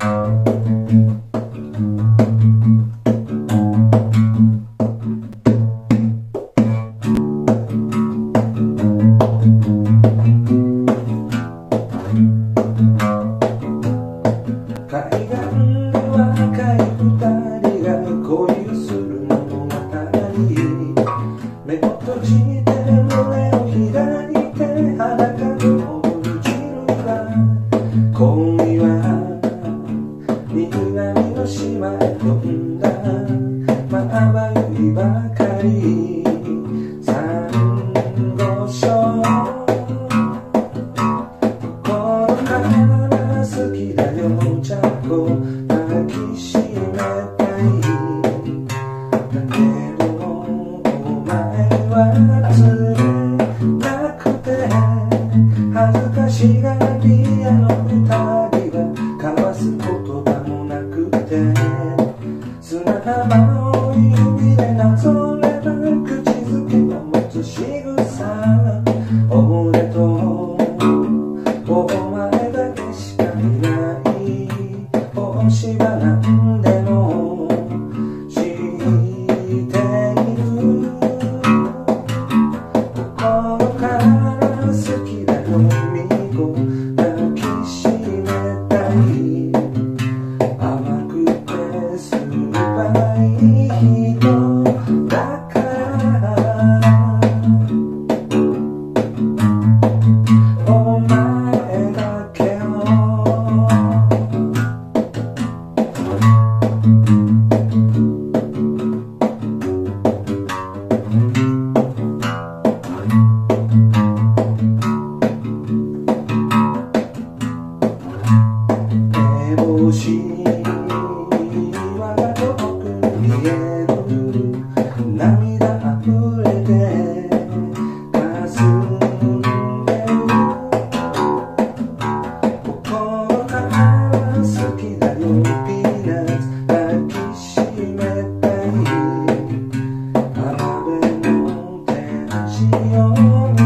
海岸で若い二人が恋目を閉じまばゆいばかり。サンゴ礁心から好きだよちゃこ抱きしめたい。砂浜の指でなぞれる口づけを持つ仕草俺とお前だけしかいない星は何でも知っている心から 안 녕.